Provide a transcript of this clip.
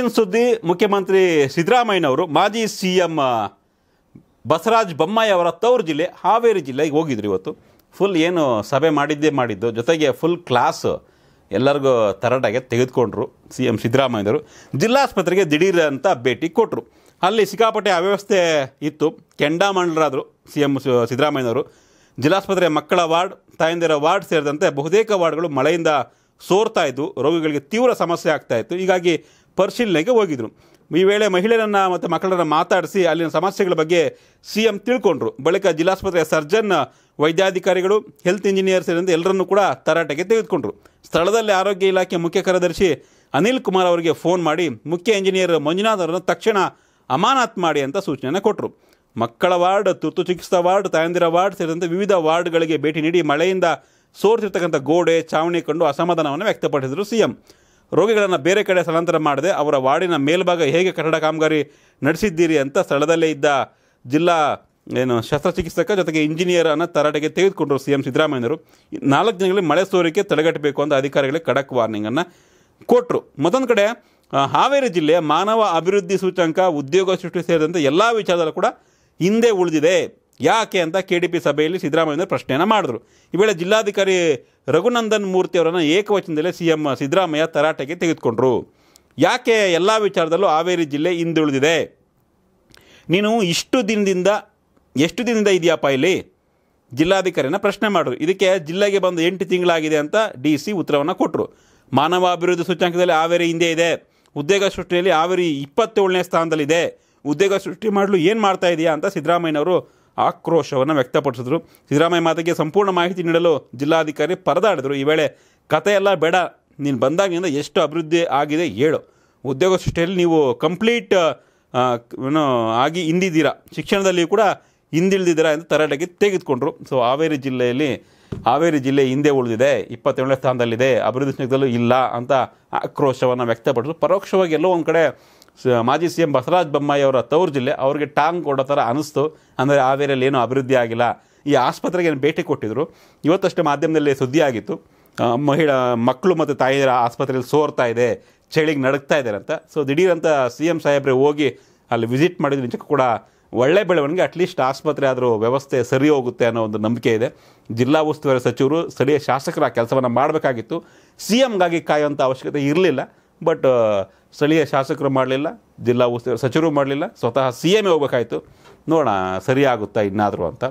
ಇನ್ನು ಸುದ್ದಿ, ಮುಖ್ಯಮಂತ್ರಿ ಸಿದ್ದರಾಮಯ್ಯನವರು ಮಾಜಿ ಸಿ ಎಂ ಬಸವರಾಜ ಬೊಮ್ಮಾಯಿ ಅವರ ತವರು ಜಿಲ್ಲೆ, ಹಾವೇರಿ ಜಿಲ್ಲೆಗೆ ಹೋಗಿದ್ರು ಇವತ್ತು. ಫುಲ್ ಏನು ಸಭೆ ಮಾಡಿದ್ದೇ ಮಾಡಿದ್ದು. ಜೊತೆಗೆ ಫುಲ್ ಕ್ಲಾಸ್ ಎಲ್ಲರಿಗೂ ತರಟಾಗೆ ತೆಗೆದುಕೊಂಡ್ರು ಸಿ ಎಂ ಸಿದ್ದರಾಮಯ್ಯನವರು. ಜಿಲ್ಲಾಸ್ಪತ್ರೆಗೆ ದಿಢೀರ್ ಅಂತ ಭೇಟಿ ಕೊಟ್ಟರು ಅಲ್ಲಿ ಸಿಕ್ಕಾಪಟ್ಟೆ ಅವ್ಯವಸ್ಥೆ ಇತ್ತು. ಕೆಂಡಾಮಂಡಲರಾದರು ಸಿ ಎಂ ಸಿದ್ದರಾಮಯ್ಯನವರು. ಜಿಲ್ಲಾಸ್ಪತ್ರೆ ಮಕ್ಕಳ ವಾರ್ಡ್, ತಾಯಂದಿರ ವಾರ್ಡ್ ಸೇರಿದಂತೆ ಬಹುತೇಕ ವಾರ್ಡ್ಗಳು ಮಳೆಯಿಂದ ಸೋರ್ತಾ ಇದ್ದು ರೋಗಿಗಳಿಗೆ ತೀವ್ರ ಸಮಸ್ಯೆ ಆಗ್ತಾ ಇತ್ತು. ಹೀಗಾಗಿ ಪರಿಶೀಲನೆಗೆ ಹೋಗಿದ್ರು. ಈ ವೇಳೆ ಮಹಿಳೆಯರನ್ನು ಮತ್ತು ಮಕ್ಕಳನ್ನು ಮಾತಾಡಿಸಿ ಅಲ್ಲಿನ ಸಮಸ್ಯೆಗಳ ಬಗ್ಗೆ ಸಿ ಎಂ ತಿಳ್ಕೊಂಡ್ರು. ಬಳಿಕ ಜಿಲ್ಲಾಸ್ಪತ್ರೆಯ ಸರ್ಜನ್, ವೈದ್ಯಾಧಿಕಾರಿಗಳು, ಹೆಲ್ತ್ ಇಂಜಿನಿಯರ್ ಸೇರಿದಂತೆ ಎಲ್ಲರನ್ನೂ ಕೂಡ ತರಾಟೆಗೆ ತೆಗೆದುಕೊಂಡ್ರು. ಸ್ಥಳದಲ್ಲಿ ಆರೋಗ್ಯ ಇಲಾಖೆ ಮುಖ್ಯ ಕಾರ್ಯದರ್ಶಿ ಅನಿಲ್ ಕುಮಾರ್ ಅವರಿಗೆ ಫೋನ್ ಮಾಡಿ ಮುಖ್ಯ ಇಂಜಿನಿಯರ್ ಮಂಜುನಾಥ್ ಅವರನ್ನು ತಕ್ಷಣ ಅಮಾನತ್ ಮಾಡಿ ಅಂತ ಸೂಚನೆಯನ್ನು ಕೊಟ್ಟರು ಮಕ್ಕಳ ವಾರ್ಡ್, ತುರ್ತು ಚಿಕಿತ್ಸಾ ವಾರ್ಡ್, ತಾಯಂದಿರ ವಾರ್ಡ್ ಸೇರಿದಂತೆ ವಿವಿಧ ವಾರ್ಡ್ಗಳಿಗೆ ಭೇಟಿ ನೀಡಿ ಮಳೆಯಿಂದ ಸೋರ್ತಿರ್ತಕ್ಕಂಥ ಗೋಡೆ, ಚಾವಣಿ ಕಂಡು ಅಸಮಾಧಾನವನ್ನು ವ್ಯಕ್ತಪಡಿಸಿದರು ಸಿ ಎಂ ರೋಗಿಗಳನ್ನು ಬೇರೆ ಕಡೆ ಸ್ಥಳಾಂತರ ಮಾಡದೆ ಅವರ ವಾರ್ಡಿನ ಮೇಲ್ಭಾಗ ಹೇಗೆ ಕಟ್ಟಡ ಕಾಮಗಾರಿ ನಡೆಸಿದ್ದೀರಿ ಅಂತ ಸ್ಥಳದಲ್ಲೇ ಇದ್ದ ಜಿಲ್ಲಾ ಏನು ಶಸ್ತ್ರಚಿಕಿತ್ಸಕ ಜೊತೆಗೆ ಇಂಜಿನಿಯರ್ ಅನ್ನ ತರಾಟೆಗೆ ತೆಗೆದುಕೊಂಡರು ಸಿ ಎಂ ನಾಲ್ಕು ದಿನಗಳಲ್ಲಿ ಮಳೆ ಸೋರಿಕೆ ತಡೆಗಟ್ಟಬೇಕು ಅಂತ ಅಧಿಕಾರಿಗಳಿಗೆ ಖಡಕ್ ವಾರ್ನಿಂಗನ್ನು ಕೊಟ್ಟರು ಮತ್ತೊಂದು ಕಡೆ ಹಾವೇರಿ ಜಿಲ್ಲೆ ಮಾನವ ಅಭಿವೃದ್ಧಿ ಸೂಚ್ಯಂಕ ಉದ್ಯೋಗ ಸೃಷ್ಟಿ ಸೇರಿದಂತೆ ಎಲ್ಲ ವಿಚಾರದಲ್ಲೂ ಕೂಡ ಹಿಂದೆ ಉಳಿದಿದೆ. ಯಾಕೆ ಅಂತ ಕೆ ಡಿ ಪಿ ಸಭೆಯಲ್ಲಿ ಸಿದ್ದರಾಮಯ್ಯ ಪ್ರಶ್ನೆಯನ್ನು ಮಾಡಿದ್ರು. ಈ ವೇಳೆ ಜಿಲ್ಲಾಧಿಕಾರಿ ರಘುನಂದನ್ ಮೂರ್ತಿ ಅವರನ್ನು ಏಕವಚನದಲ್ಲೇ ಸಿ ಎಂ ಸಿದ್ದರಾಮಯ್ಯ ತರಾಟೆಗೆ ತೆಗೆದುಕೊಂಡ್ರು. ಯಾಕೆ ಎಲ್ಲ ವಿಚಾರದಲ್ಲೂ ಹಾವೇರಿ ಜಿಲ್ಲೆ ಹಿಂದುಳಿದಿದೆ? ನೀನು ಇಷ್ಟು ದಿನದಿಂದ, ಎಷ್ಟು ದಿನದಿಂದ ಇದೆಯಪ್ಪ ಇಲ್ಲಿ? ಜಿಲ್ಲಾಧಿಕಾರಿನ ಪ್ರಶ್ನೆ ಮಾಡಿದ್ರು. ಇದಕ್ಕೆ ಜಿಲ್ಲೆಗೆ ಬಂದು ಎಂಟು ತಿಂಗಳಾಗಿದೆ ಅಂತ ಡಿ ಸಿ ಉತ್ತರವನ್ನು ಕೊಟ್ಟರು ಮಾನವ ಅಭಿವೃದ್ಧಿ ಸೂಚ್ಯಾಂಕದಲ್ಲಿ ಹಾವೇರಿ ಹಿಂದೆ ಇದೆ. ಉದ್ಯೋಗ ಸೃಷ್ಟಿಯಲ್ಲಿ ಹಾವೇರಿ ಇಪ್ಪತ್ತೇಳನೇ ಸ್ಥಾನದಲ್ಲಿದೆ. ಉದ್ಯೋಗ ಸೃಷ್ಟಿ ಮಾಡಲು ಏನು ಮಾಡ್ತಾ ಇದೆಯಾ ಅಂತ ಸಿದ್ದರಾಮಯ್ಯನವರು ಆಕ್ರೋಶವನ್ನು ವ್ಯಕ್ತಪಡಿಸಿದ್ರು. ಸಿದ್ದರಾಮಯ್ಯ ಮಾತಿಗೆ ಸಂಪೂರ್ಣ ಮಾಹಿತಿ ನೀಡಲು ಜಿಲ್ಲಾಧಿಕಾರಿ ಪರದಾಡಿದರು. ಈ ವೇಳೆ, ಕಥೆಯೆಲ್ಲ ಬೇಡ. ನೀನು ಬಂದಾಗಿನಿಂದ ಎಷ್ಟು ಅಭಿವೃದ್ಧಿ ಆಗಿದೆ ಹೇಳು. ಉದ್ಯೋಗ ಸೃಷ್ಟಿಯಲ್ಲಿ ನೀವು ಕಂಪ್ಲೀಟ್ ಏನು ಆಗಿ ಹಿಂದಿದ್ದೀರಾ. ಶಿಕ್ಷಣದಲ್ಲಿ ಕೂಡ ಹಿಂದಿಳಿದಿದ್ದೀರಾ ಎಂದು ತರಾಟೆಗೆ ತೆಗೆದುಕೊಂಡ್ರು. ಸೊ, ಹಾವೇರಿ ಜಿಲ್ಲೆಯಲ್ಲಿ, ಹಾವೇರಿ ಜಿಲ್ಲೆ ಹಿಂದೆ ಉಳಿದಿದೆ. ಇಪ್ಪತ್ತೇಳನೇ ಸ್ಥಾನದಲ್ಲಿದೆ. ಅಭಿವೃದ್ಧಿ ಸ್ನೇಹದಲ್ಲೂ ಇಲ್ಲ ಅಂತ ಆಕ್ರೋಶವನ್ನು ವ್ಯಕ್ತಪಡಿಸಿದ್ರು. ಪರೋಕ್ಷವಾಗಿ ಎಲ್ಲೋ ಒಂದು ಕಡೆ ಮಾಜಿ ಸಿ ಎಂ ಬಸವರಾಜ ಬೊಮ್ಮಾಯಿ ಅವರ ತವರು ಜಿಲ್ಲೆ ಅವ್ರಿಗೆ ಟಾಂಗ್ ಕೊಡೋ ಥರ ಅನಿಸ್ತು. ಅಂದರೆ ಹಾವೇರಿಯಲ್ಲಿ ಏನೂ ಅಭಿವೃದ್ಧಿ ಆಗಿಲ್ಲ. ಈ ಆಸ್ಪತ್ರೆಗೆ ಏನು ಭೇಟಿ ಕೊಟ್ಟಿದ್ರು. ಇವತ್ತಷ್ಟೇ ಮಾಧ್ಯಮದಲ್ಲಿ ಸುದ್ದಿ ಆಗಿತ್ತು. ಮಹಿಳಾ, ಮಕ್ಕಳು ಮತ್ತು ತಾಯಿಯರ ಆಸ್ಪತ್ರೆಯಲ್ಲಿ ಸೋರ್ತಾ ಇದೆ, ಚಳಿಗೆ ನಡುಗ್ತಾ ಇದ್ದಾರೆ ಅಂತ. ಸೊ ದಿಢೀರಂತ ಸಿ ಎಂ ಸಾಹೇಬ್ರೆ ಹೋಗಿ ಅಲ್ಲಿ ವಿಸಿಟ್ ಮಾಡಿದ ನಿಜಕ್ಕೂ ಕೂಡ ಒಳ್ಳೆ ಬೆಳವಣಿಗೆ ಅಟ್ಲೀಸ್ಟ್ ಆಸ್ಪತ್ರೆ ಆದರೂ ವ್ಯವಸ್ಥೆ ಸರಿ ಹೋಗುತ್ತೆ ಅನ್ನೋ ಒಂದು ನಂಬಿಕೆ ಇದೆ. ಜಿಲ್ಲಾ ಉಸ್ತುವಾರಿ ಸಚಿವರು ಸ್ಥಳೀಯ ಶಾಸಕರ ಕೆಲಸವನ್ನು ಮಾಡಬೇಕಾಗಿತ್ತು. ಸಿ ಎಮ್ಗಾಗಿ ಕಾಯುವಂಥ ಅವಶ್ಯಕತೆ ಇರಲಿಲ್ಲ. ಬಟ್ ಸ್ಥಳೀಯ ಶಾಸಕರು ಮಾಡಲಿಲ್ಲ, ಜಿಲ್ಲಾ ಉಸ್ತುವಾರಿ ಸಚಿವರು ಮಾಡಲಿಲ್ಲ, ಸ್ವತಃ ಸಿ ಎಂ ಹೋಗ್ಬೇಕಾಯ್ತು. ನೋಡೋಣ, ಸರಿಯಾಗುತ್ತಾ ಇನ್ನಾದರೂ ಅಂತ.